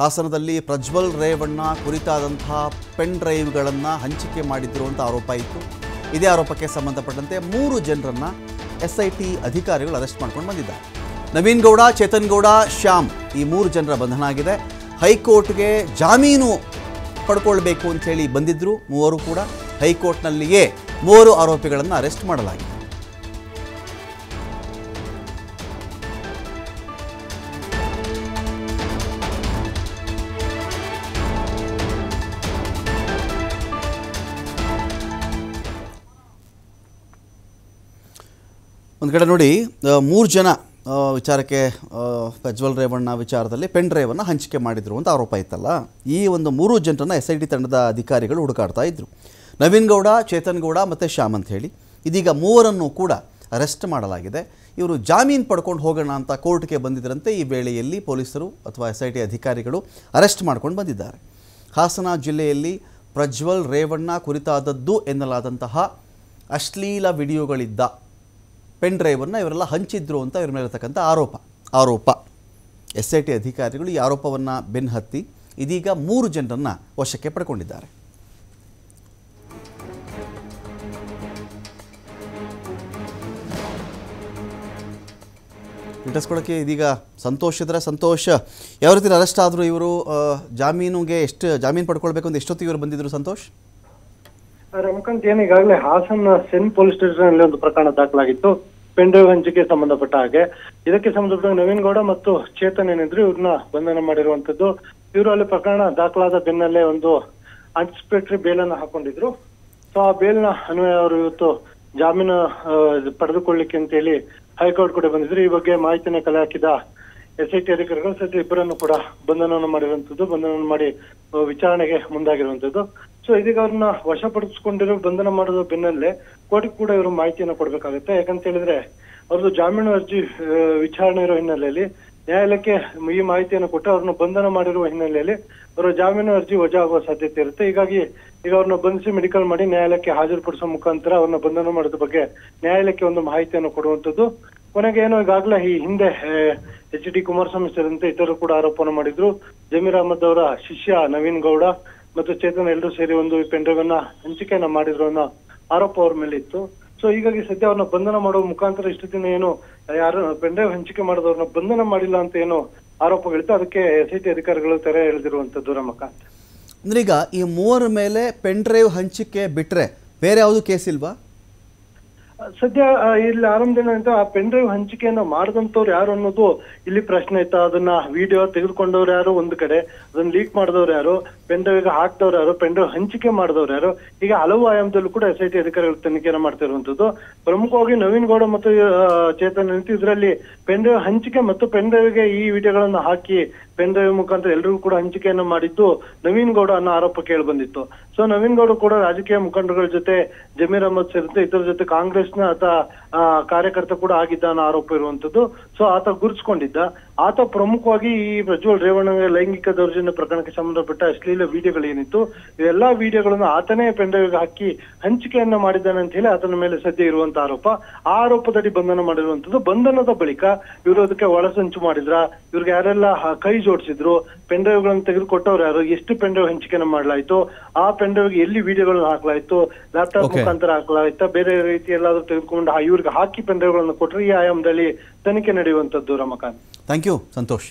ಹಾಸನದಲ್ಲಿ ಪ್ರಜ್ವಲ್ ರೇವಣ್ಣ ಕುರಿತಾದಂತಹ ಪೆನ್ ಡ್ರೈವ್ಗಳನ್ನು ಹಂಚಿಕೆ ಮಾಡಿದ್ರು ಅಂತ ಆರೋಪ ಇತ್ತು. ಇದೇ ಆರೋಪಕ್ಕೆ ಸಂಬಂಧಪಟ್ಟಂತೆ ಮೂರು ಜನರನ್ನು ಎಸ್ ಅಧಿಕಾರಿಗಳು ಅರೆಸ್ಟ್ ಮಾಡ್ಕೊಂಡು ಬಂದಿದ್ದಾರೆ. ನವೀನ್ ಗೌಡ, ಚೇತನ್ ಗೌಡ, ಶ್ಯಾಮ್ ಈ ಮೂರು ಜನರ ಬಂಧನ ಆಗಿದೆ. ಹೈಕೋರ್ಟ್ಗೆ ಜಾಮೀನು ಪಡ್ಕೊಳ್ಬೇಕು ಅಂತೇಳಿ ಬಂದಿದ್ದರು ಮೂವರು ಕೂಡ. ಹೈಕೋರ್ಟ್ನಲ್ಲಿಯೇ ಮೂವರು ಆರೋಪಿಗಳನ್ನು ಅರೆಸ್ಟ್ ಮಾಡಲಾಗಿದೆ. ಒಂದು ಕಡೆ ನೋಡಿ ಮೂರು ಜನ ವಿಚಾರಕ್ಕೆ ಪ್ರಜ್ವಲ್ ರೇವಣ್ಣ ವಿಚಾರದಲ್ಲಿ ಪೆನ್ ಡ್ರೈವನ್ನು ಹಂಚಿಕೆ ಮಾಡಿದರು ಅಂತ ಆರೋಪ ಇತ್ತಲ್ಲ. ಈ ಒಂದು ಮೂರು ಜನರನ್ನು ಎಸ್ ಐ ಡಿ ತಂಡದ ಅಧಿಕಾರಿಗಳು ಹುಡುಕಾಡ್ತಾ ಇದ್ದರು ನವೀನ್ ಗೌಡ, ಚೇತನ್ ಗೌಡ ಮತ್ತು ಶ್ಯಾಮ್ ಅಂತ ಹೇಳಿ. ಇದೀಗ ಮೂವರನ್ನು ಕೂಡ ಅರೆಸ್ಟ್ ಮಾಡಲಾಗಿದೆ. ಇವರು ಜಾಮೀನು ಪಡ್ಕೊಂಡು ಹೋಗೋಣ ಅಂತ ಕೋರ್ಟ್ಗೆ ಬಂದಿದ್ದರಂತೆ ಈ ವೇಳೆಯಲ್ಲಿ ಪೊಲೀಸರು ಅಥವಾ ಎಸ್ ಐ ಟಿ ಅಧಿಕಾರಿಗಳು ಅರೆಸ್ಟ್ ಮಾಡ್ಕೊಂಡು ಬಂದಿದ್ದಾರೆ. ಹಾಸನ ಜಿಲ್ಲೆಯಲ್ಲಿ ಪ್ರಜ್ವಲ್ ರೇವಣ್ಣ ಕುರಿತಾದದ್ದು ಎನ್ನಲಾದಂತಹ ಅಶ್ಲೀಲ ವಿಡಿಯೋಗಳಿದ್ದ ಪೆನ್ ಡ್ರೈವನ್ನು ಇವರೆಲ್ಲ ಹಂಚಿದ್ರು ಅಂತ ಇವ್ರ ಮೇಲೆ ಇರತಕ್ಕಂಥ ಆರೋಪ. ಆರೋಪ. ಎಸ್ ಐ ಟಿ ಅಧಿಕಾರಿಗಳು ಈ ಆರೋಪವನ್ನು ಬೆನ್ನಹತ್ತಿ ಇದೀಗ ಮೂರು ಜನರನ್ನು ವಶಕ್ಕೆ ಪಡ್ಕೊಂಡಿದ್ದಾರೆ. ಇಟ್ಟಿಸ್ಕೊಳ್ಳೋಕ್ಕೆ ಇದೀಗ ಸಂತೋಷ ಇದ್ರೆ ಸಂತೋಷ. ಯಾವ ರೀತಿ ಅರೆಸ್ಟ್ ಆದರೂ ಇವರು ಜಾಮೀನುಗೆ ಎಷ್ಟು ಜಾಮೀನು ಪಡ್ಕೊಳ್ಬೇಕು ಅಂತ ಎಷ್ಟೊತ್ತಿಗೆ ಇವರು ಬಂದಿದ್ರು ಸಂತೋಷ್? ರಮಕಾಂತ್ ಏನು ಹಾಸನ ಸೆನ್ ಪೊಲೀಸ್ ಸ್ಟೇಷನ್ ಅಲ್ಲಿ ಒಂದು ಪ್ರಕರಣ ದಾಖಲಾಗಿತ್ತು. ಪೆನ್ ಡ್ರೈವ್ ಹಂಚಿಕೆ ಸಂಬಂಧಪಟ್ಟ ಹಾಗೆ. ಇದಕ್ಕೆ ಸಂಬಂಧಪಟ್ಟ ನವೀನ್ ಗೌಡ ಮತ್ತು ಚೇತನ್ ಏನಿದ್ರು ಇವ್ರನ್ನ ಬಂಧನ ಮಾಡಿರುವಂತದ್ದು ಇವರು ಅಲ್ಲಿ ಪ್ರಕರಣ ದಾಖಲಾದ ಬೆನ್ನಲ್ಲೇ ಒಂದು ಆಂಟಿಸಿಪೇಟರಿ ಬೇಲನ್ನ ಹಾಕೊಂಡಿದ್ರು. ಸೊ ಆ ಬೇಲ್ನ ಅನ್ವಯ ಅವರು ಇವತ್ತು ಜಾಮೀನು ಪಡೆದುಕೊಳ್ಳಿಕ್ಕೆ ಅಂತ ಹೇಳಿ ಹೈಕೋರ್ಟ್ ಕೂಡ ಬಂದಿದ್ರು. ಈ ಬಗ್ಗೆ ಮಾಹಿತಿನ ಕಲೆ ಹಾಕಿದ ಎಸ್ ಐ ಟಿ ಅಧಿಕಾರಿಗಳು ಸದ್ಯ ಇಬ್ಬರನ್ನು ಕೂಡ ಬಂಧನವನ್ನು ಮಾಡಿರುವಂತದ್ದು ಬಂಧನವನ್ನು ಮಾಡಿ ವಿಚಾರಣೆಗೆ ಮುಂದಾಗಿರುವಂತದ್ದು ಸೊ ಇದೀಗ ಅವ್ರನ್ನ ವಶಪಡಿಸಿಕೊಂಡಿರೋ, ಬಂಧನ ಮಾಡೋದ್ರ ಬೆನ್ನಲ್ಲೇ ಕೋರ್ಟ್ಗೆ ಕೂಡ ಇವರು ಮಾಹಿತಿಯನ್ನು ಕೊಡ್ಬೇಕಾಗುತ್ತೆ. ಯಾಕಂತ ಹೇಳಿದ್ರೆ, ಅವ್ರದ್ದು ಜಾಮೀನು ಅರ್ಜಿ ವಿಚಾರಣೆ ಇರೋ ಹಿನ್ನೆಲೆಯಲ್ಲಿ, ನ್ಯಾಯಾಲಯಕ್ಕೆ ಈ ಮಾಹಿತಿಯನ್ನು ಕೊಟ್ಟು ಅವ್ರನ್ನ ಬಂಧನ ಮಾಡಿರುವ ಹಿನ್ನೆಲೆಯಲ್ಲಿ ಅವರ ಜಾಮೀನು ಅರ್ಜಿ ವಜಾ ಆಗುವ ಸಾಧ್ಯತೆ ಇರುತ್ತೆ. ಹೀಗಾಗಿ ಈಗ ಅವ್ರನ್ನ ಬಂಧಿಸಿ ಮೆಡಿಕಲ್ ಮಾಡಿ ನ್ಯಾಯಾಲಯಕ್ಕೆ ಹಾಜರುಪಡಿಸುವ ಮುಖಾಂತರ ಅವ್ರನ್ನ ಬಂಧನ ಮಾಡೋದ್ರ ಬಗ್ಗೆ ನ್ಯಾಯಾಲಯಕ್ಕೆ ಒಂದು ಮಾಹಿತಿಯನ್ನು ಕೊಡುವಂತದ್ದು ಕೊನೆಗೆ ಏನು ಈಗಾಗಲೇ ಈ ಹಿಂದೆ ಎಚ್ ಡಿ ಕುಮಾರಸ್ವಾಮಿ ಸೇರಿದಂತೆ ಇತರರು ಕೂಡ ಆರೋಪವನ್ನು ಮಾಡಿದ್ರು. ಜಮೀರ್ ಅಹಮದ್ ಅವರ ಶಿಷ್ಯ ನವೀನ್ ಗೌಡ ಮತ್ತು ಚೇತನ್ ಎಲ್ಲರೂ ಸೇರಿ ಒಂದು ಪೆಂಡ್ರೈವ್ ಹಂಚಿಕೆಯನ್ನ ಮಾಡಿದ್ರು ಅನ್ನೋ ಆರೋಪ ಅವ್ರ ಮೇಲೆ ಇತ್ತು. ಸೊ ಹೀಗಾಗಿ ಸದ್ಯ ಅವ್ರನ್ನ ಬಂಧನ ಮಾಡುವ ಮುಖಾಂತರ ಇಷ್ಟು ದಿನ ಏನು ಯಾರು ಪೆಂಡ್ರೈವ್ ಹಂಚಿಕೆ ಮಾಡಿದವ್ರನ್ನ ಬಂಧನ ಮಾಡಿಲ್ಲ ಅಂತ ಏನು ಆರೋಪಗಳಿತ್ತು ಅದಕ್ಕೆ ಎಸ್ ಐ ಟಿ ಅಧಿಕಾರಿಗಳು ತೆರೆ ಎಳೆದಿರುವಂತದ್ದು ರಮಕಾಂತ್ ಅಂದ್ರೆ ಈಗ ಈ ಮೂವರ ಮೇಲೆ ಪೆನ್ ಡ್ರೈವ್ ಹಂಚಿಕೆ ಬಿಟ್ರೆ ಬೇರೆ ಯಾವುದು ಕೇಸ್ ಇಲ್ವಾ? ಸದ್ಯ ಇಲ್ಲಿ ಆರಂಭದಿಂದ ಅಂತ ಆ ಪೆನ್ ಡ್ರೈವ್ ಹಂಚಿಕೆಯನ್ನ ಮಾಡಿದಂತವ್ರು ಯಾರು ಅನ್ನೋದು ಇಲ್ಲಿ ಪ್ರಶ್ನೆ ಇತ್ತು. ಅದನ್ನ ವಿಡಿಯೋ ತೆಗೆದುಕೊಂಡವ್ರು ಯಾರು? ಒಂದು ಕಡೆ. ಅದನ್ನ ಲೀಕ್ ಮಾಡಿದವ್ರು ಯಾರು? ಪೆನ್ ಡ್ರೈವ್ ಹಾಕ್ದವ್ರು ಯಾರು? ಪೆನ್ ಡ್ರೈವ್ ಹಂಚಿಕೆ ಮಾಡಿದವ್ರು ಯಾರು? ಈಗ ಹಲವು ಆಯಾಮದಲ್ಲೂ ಕೂಡ ಎಸ್ ಐ ಟಿ ಅಧಿಕಾರಿಗಳು ತನಿಖೆಯನ್ನು ಮಾಡ್ತಾ ಇರುವಂತದ್ದು ಪ್ರಮುಖವಾಗಿ ನವೀನ್ ಗೌಡ ಮತ್ತು ಚೇತನ್ ನಿಂತು ಇದರಲ್ಲಿ ಪೆನ್ ಡ್ರೈವ್ ಹಂಚಿಕೆ ಮತ್ತು ಪೆನ್ ಡ್ರೈವ್ಗೆ ಈ ವಿಡಿಯೋಗಳನ್ನ ಹಾಕಿ ಪೆನ್ ಡ್ರೈವ್ ಮುಖಾಂತರ ಎಲ್ಲರಿಗೂ ಕೂಡ ಹಂಚಿಕೆಯನ್ನು ಮಾಡಿದ್ದು ನವೀನ್ ಗೌಡ ಅನ್ನೋ ಆರೋಪ ಕೇಳಿ ಬಂದಿತ್ತು. ಸೊ ನವೀನ್ ಗೌಡ ಕೂಡ ರಾಜಕೀಯ ಮುಖಂಡರುಗಳ ಜೊತೆ ಜಮೀರ್ ಅಹಮದ್ ಸೇರಿದಂತೆ ಇತರ ಜೊತೆ ಕಾಂಗ್ರೆಸ್ನ ಆತ ಆ, ಕಾರ್ಯಕರ್ತ ಕೂಡ ಆಗಿದ್ದ ಅನ್ನೋ ಆರೋಪ ಇರುವಂತದ್ದು. ಸೊ ಆತ ಗುರುತಿಸ್ಕೊಂಡಿದ್ದ. ಆತ ಪ್ರಮುಖವಾಗಿ ಈ ಪ್ರಜ್ವಲ್ ರೇವಣ್ಣ ಲೈಂಗಿಕ ದೌರ್ಜನ್ಯ ಪ್ರಕರಣಕ್ಕೆ ಸಂಬಂಧಪಟ್ಟ ಅಶ್ಲೀಲ ವಿಡಿಯೋಗಳೇನಿತ್ತು ಇವೆಲ್ಲಾ ವಿಡಿಯೋಗಳನ್ನು ಆತನೇ ಪೆಂಡ್ರೈವ್ಗೆ ಹಾಕಿ ಹಂಚಿಕೆಯನ್ನ ಮಾಡಿದ್ದಾನೆ ಅಂತ ಹೇಳಿ ಆತನ ಮೇಲೆ ಸದ್ಯ ಇರುವಂತ ಆರೋಪ. ಆ ಆರೋಪದಡಿ ಬಂಧನ ಮಾಡಿರುವಂತದ್ದು. ಬಂಧನದ ಬಳಿಕ ಇವರು ಅದಕ್ಕೆ ಒಳಸಂಚು ಮಾಡಿದ್ರ ಇವ್ರಿಗೆ ಯಾರೆಲ್ಲ ಕೈ ಜೋಡಿಸಿದ್ರು ಪೆಂಡ್ರೈವ್ಗಳನ್ನು ತೆಗೆದುಕೊಟ್ಟವ್ರು ಯಾರು ಎಷ್ಟು ಪೆಂಡ್ರೈವ್ ಹಂಚಿಕೆನ ಮಾಡಲಾಯ್ತು ಆ ಪೆಂಡ್ರೈವ್ ಎಲ್ಲಿ ವಿಡಿಯೋಗಳನ್ನ ಹಾಕಲಾಯಿತು ಲ್ಯಾಪ್ಟಾಪ್. ಮುಖಾಂತರ ಹಾಕಲಾಯ್ತಾ ಬೇರೆ ರೀತಿ ಎಲ್ಲಾದ್ರೂ ತೆಗೆದುಕೊಂಡು ಆ ಇವ್ರಿಗೆ ಹಾಕಿ ಪಂದ್ಯಗಳನ್ನು ಕೊಟ್ಟರೆ ಈ ಆಯಾಮದಲ್ಲಿ ತನಿಖೆ ನಡೆಯುವಂತದ್ದು ರಮಕಾಂತ್. Thank you Santosh.